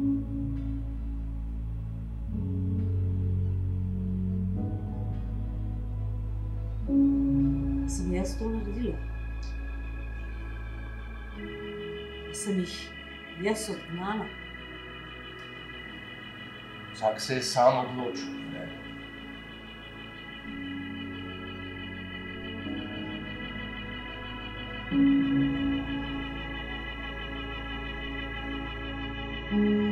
Аз ами аз то наредила. Е аз съм их. Јас од гнана. Сак се е сам одлучил, не? Thank you.